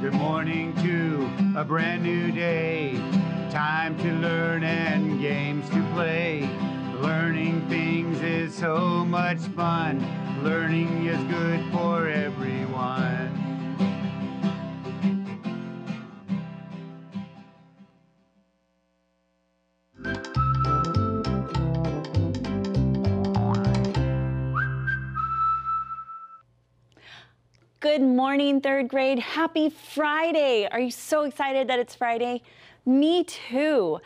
Good morning to a brand new day. Time to learn and games to play. Learning things is so much fun. Learning is good for everyone. Good morning, third grade. Happy Friday. Are you so excited that it's Friday? Me too.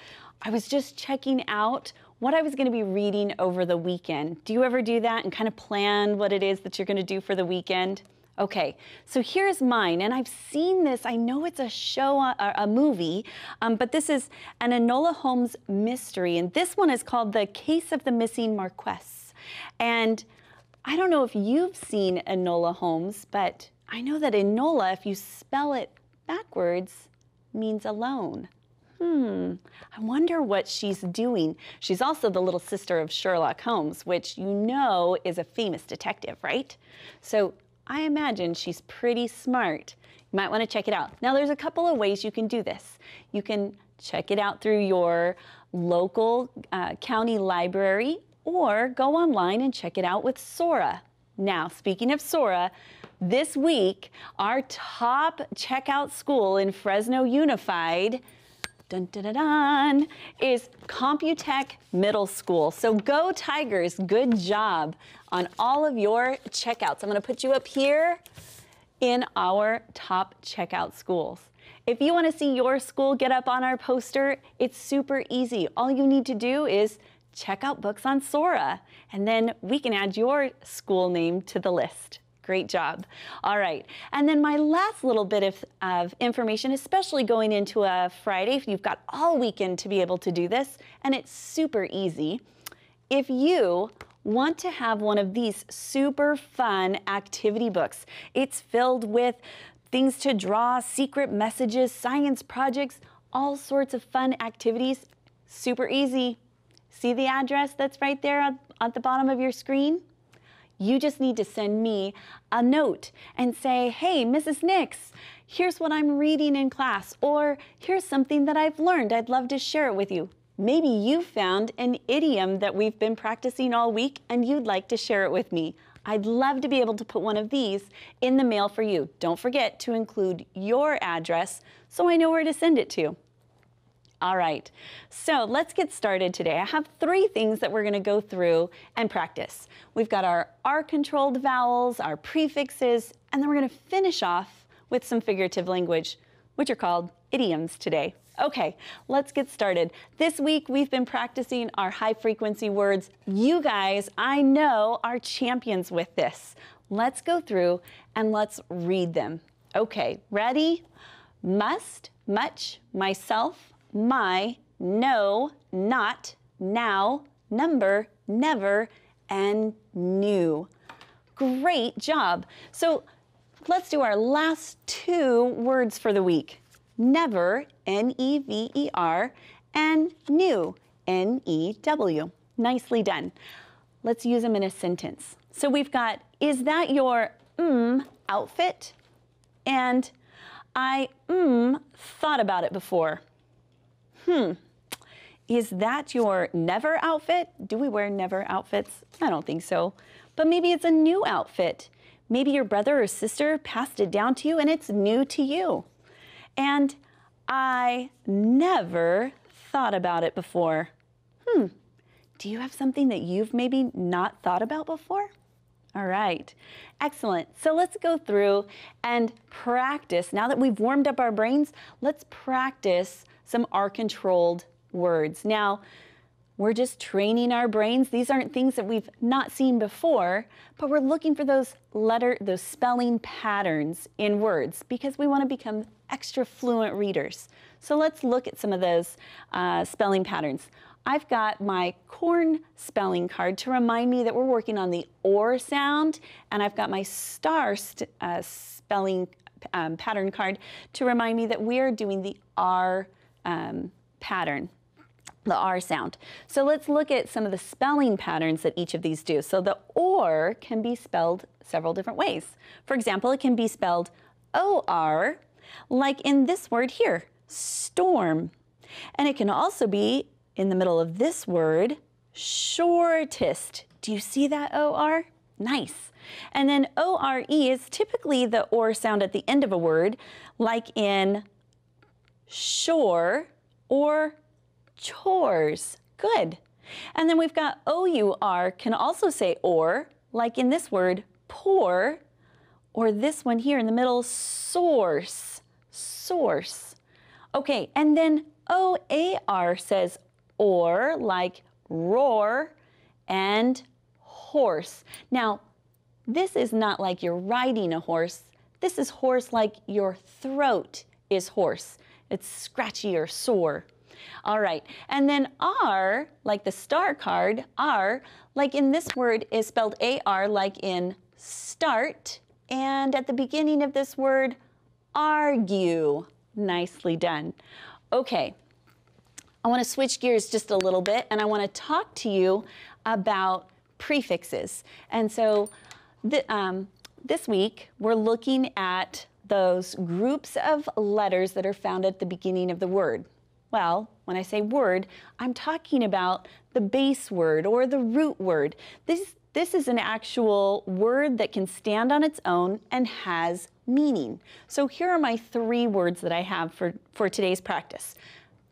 I was just checking out what I was going to be reading over the weekend. Do you ever do that and kind of plan what it is that you're going to do for the weekend? Okay, so here's mine, and I've seen this. I know it's a show, a, a movie, um, but this is an Enola Holmes mystery, and this one is called The Case of the Missing Marquess. And I don't know if you've seen Enola Holmes, but I know that Enola, if you spell it backwards, means alone. Hmm, I wonder what she's doing. She's also the little sister of Sherlock Holmes, which you know is a famous detective, right? So I imagine she's pretty smart. You might want to check it out. Now, there's a couple of ways you can do this. You can check it out through your local uh, county library or go online and check it out with Sora. Now, speaking of Sora, this week, our top checkout school in Fresno Unified dun, dun, dun, dun, is Computech Middle School. So go Tigers, good job on all of your checkouts. I'm gonna put you up here in our top checkout schools. If you wanna see your school get up on our poster, it's super easy. All you need to do is check out books on Sora, and then we can add your school name to the list. Great job. All right. And then my last little bit of, of, information, especially going into a Friday, if you've got all weekend to be able to do this, and it's super easy. If you want to have one of these super fun activity books, it's filled with things to draw, secret messages, science projects, all sorts of fun activities. Super easy. See the address that's right there at the bottom of your screen? You just need to send me a note and say, hey, Mrs. Nix, here's what I'm reading in class, or here's something that I've learned. I'd love to share it with you. Maybe you found an idiom that we've been practicing all week and you'd like to share it with me. I'd love to be able to put one of these in the mail for you. Don't forget to include your address so I know where to send it to. All right, so let's get started today. I have three things that we're going to go through and practice. We've got our R-controlled vowels, our prefixes, and then we're going to finish off with some figurative language, which are called idioms today. Okay, let's get started. This week we've been practicing our high frequency words. You guys, I know, are champions with this. Let's go through and let's read them. Okay, ready? Must, much, myself, my, no, not, now, number, never, and new. Great job. So let's do our last two words for the week. Never, N-E-V-E-R, and new, N-E-W. Nicely done. Let's use them in a sentence. So we've got, is that your mm outfit? And I mm thought about it before hmm, is that your never outfit? Do we wear never outfits? I don't think so. But maybe it's a new outfit. Maybe your brother or sister passed it down to you and it's new to you. And I never thought about it before. Hmm, do you have something that you've maybe not thought about before? All right, excellent. So let's go through and practice. Now that we've warmed up our brains, let's practice some R-controlled words. Now, we're just training our brains. These aren't things that we've not seen before, but we're looking for those letter, those spelling patterns in words because we want to become extra fluent readers. So let's look at some of those uh, spelling patterns. I've got my corn spelling card to remind me that we're working on the OR sound, and I've got my star uh, spelling um, pattern card to remind me that we are doing the R um, pattern the R sound. So let's look at some of the spelling patterns that each of these do. So the OR can be spelled several different ways. For example, it can be spelled O-R, like in this word here, storm. And it can also be in the middle of this word, shortest. Do you see that OR? Nice. And then ORE is typically the OR sound at the end of a word, like in shore or chores. Good. And then we've got OUR can also say or, like in this word, pour, or this one here in the middle, source, source. Okay, and then OAR says or, like roar and hoarse. Now, this is not like you're riding a horse. This is hoarse like your throat is hoarse. It's scratchy or sore. All right, and then R, like the star card, R, like in this word is spelled A-R like in start, and at the beginning of this word, argue. Nicely done. Okay, I want to switch gears just a little bit and I want to talk to you about prefixes. And so the, um, this week we're looking at those groups of letters that are found at the beginning of the word. Well, when I say word, I'm talking about the base word or the root word. This, this is an actual word that can stand on its own and has meaning. So here are my three words that I have for, for today's practice.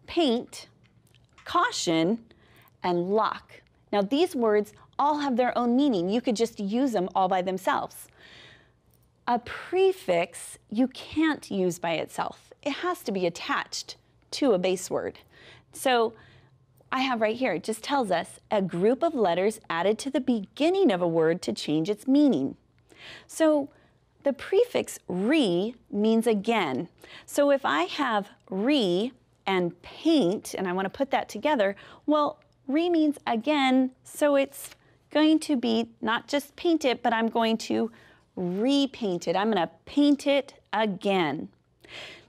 Paint, caution, and lock. Now these words all have their own meaning. You could just use them all by themselves. A prefix you can't use by itself. It has to be attached to a base word. So I have right here, it just tells us a group of letters added to the beginning of a word to change its meaning. So the prefix re means again. So if I have re and paint, and I want to put that together, well, re means again, so it's going to be not just paint it, but I'm going to repaint it. I'm going to paint it again.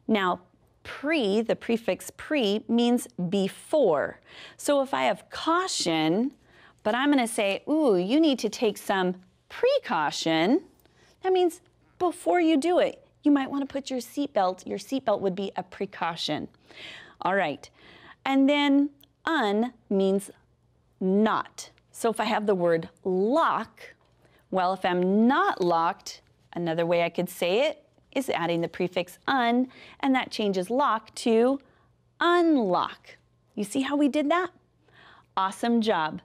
Now, pre, the prefix pre, means before. So if I have caution, but I'm going to say, ooh, you need to take some precaution, that means before you do it, you might want to put your seatbelt. Your seatbelt would be a precaution. All right. And then un means not. So if I have the word lock, well, if I'm not locked, another way I could say it is adding the prefix un, and that changes lock to unlock. You see how we did that? Awesome job.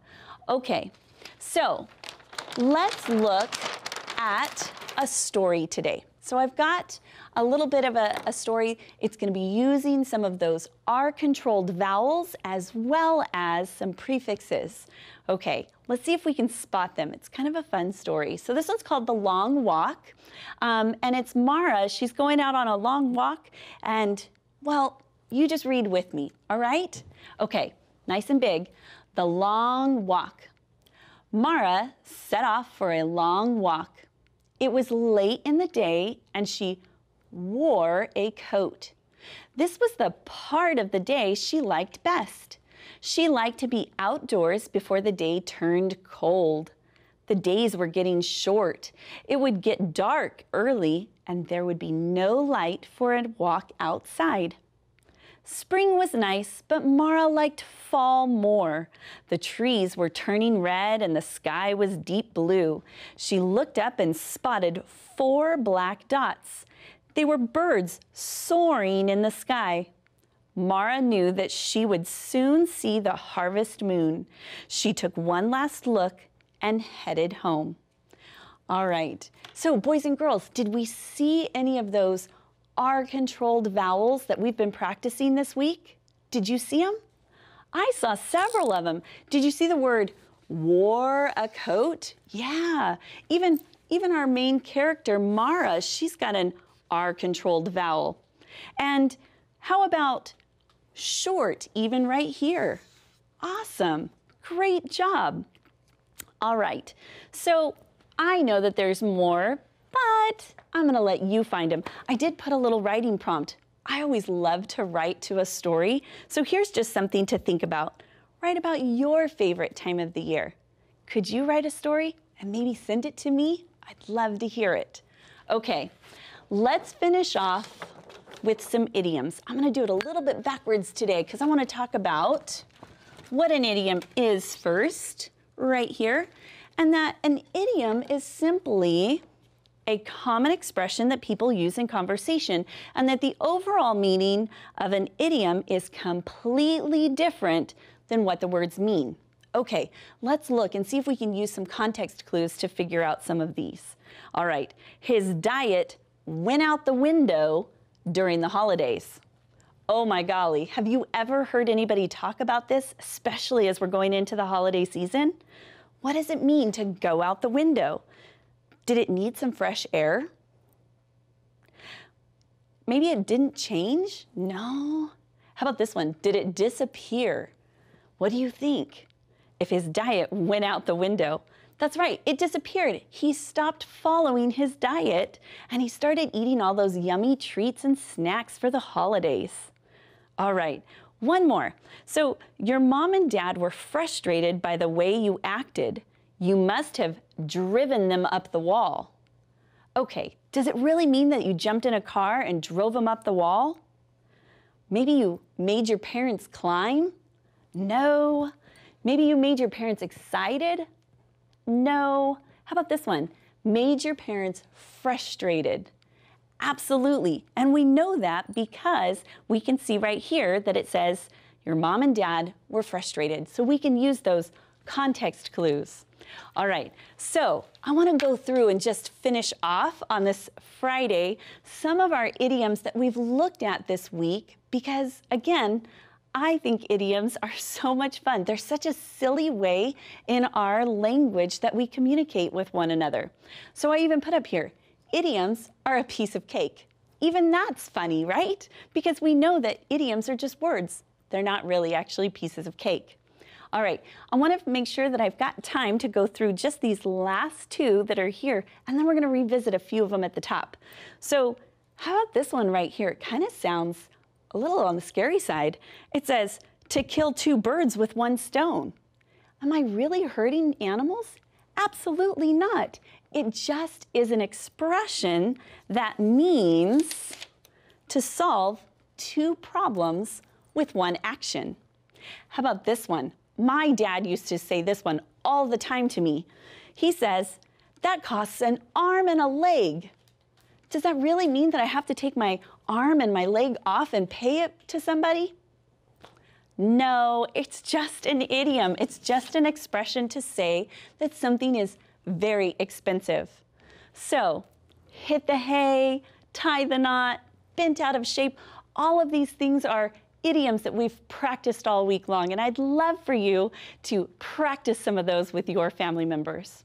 Okay, so let's look at a story today. So I've got a little bit of a, a story. It's going to be using some of those R-controlled vowels as well as some prefixes. Okay, let's see if we can spot them. It's kind of a fun story. So this one's called The Long Walk, um, and it's Mara. She's going out on a long walk, and, well, you just read with me, all right? Okay, nice and big. The Long Walk. Mara set off for a long walk. It was late in the day and she wore a coat. This was the part of the day she liked best. She liked to be outdoors before the day turned cold. The days were getting short. It would get dark early and there would be no light for a walk outside. Spring was nice, but Mara liked fall more. The trees were turning red and the sky was deep blue. She looked up and spotted four black dots. They were birds soaring in the sky. Mara knew that she would soon see the harvest moon. She took one last look and headed home. All right, so boys and girls, did we see any of those R-controlled vowels that we've been practicing this week? Did you see them? I saw several of them. Did you see the word wore a coat? Yeah, even, even our main character, Mara, she's got an R-controlled vowel. And how about short, even right here? Awesome, great job. All right, so I know that there's more, but I'm gonna let you find them. I did put a little writing prompt. I always love to write to a story, so here's just something to think about. Write about your favorite time of the year. Could you write a story and maybe send it to me? I'd love to hear it. Okay, let's finish off with some idioms. I'm going to do it a little bit backwards today because I want to talk about what an idiom is first, right here, and that an idiom is simply a common expression that people use in conversation, and that the overall meaning of an idiom is completely different than what the words mean. Okay, let's look and see if we can use some context clues to figure out some of these. All right, his diet went out the window during the holidays. Oh my golly, have you ever heard anybody talk about this, especially as we're going into the holiday season? What does it mean to go out the window? Did it need some fresh air? Maybe it didn't change? No. How about this one? Did it disappear? What do you think? If his diet went out the window, that's right, it disappeared. He stopped following his diet and he started eating all those yummy treats and snacks for the holidays. All right, one more. So, your mom and dad were frustrated by the way you acted. You must have driven them up the wall. Okay, does it really mean that you jumped in a car and drove them up the wall? Maybe you made your parents climb? No. Maybe you made your parents excited? No. How about this one? Made your parents frustrated? Absolutely. And we know that because we can see right here that it says your mom and dad were frustrated. So we can use those context clues. All right, so I want to go through and just finish off on this Friday some of our idioms that we've looked at this week because, again, I think idioms are so much fun. They're such a silly way in our language that we communicate with one another. So I even put up here idioms are a piece of cake. Even that's funny, right? Because we know that idioms are just words, they're not really actually pieces of cake. All right, I want to make sure that I've got time to go through just these last two that are here, and then we're going to revisit a few of them at the top. So, how about this one right here? It kind of sounds a little on the scary side. It says, to kill two birds with one stone. Am I really hurting animals? Absolutely not. It just is an expression that means to solve two problems with one action. How about this one? My dad used to say this one all the time to me. He says, that costs an arm and a leg. Does that really mean that I have to take my arm and my leg off and pay it to somebody? No, it's just an idiom. It's just an expression to say that something is very expensive. So, hit the hay, tie the knot, bent out of shape, all of these things are idioms that we've practiced all week long, and I'd love for you to practice some of those with your family members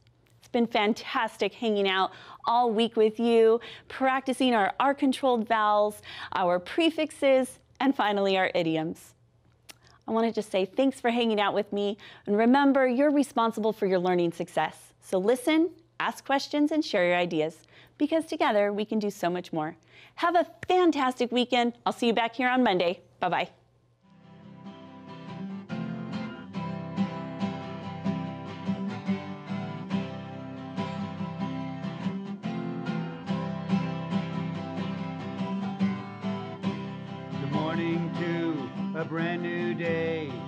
been fantastic hanging out all week with you, practicing our R controlled vowels, our prefixes, and finally our idioms. I want to just say thanks for hanging out with me. And remember, you're responsible for your learning success. So listen, ask questions, and share your ideas because together we can do so much more. Have a fantastic weekend. I'll see you back here on Monday. Bye bye. A brand new day.